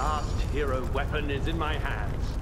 last hero weapon is in my hands.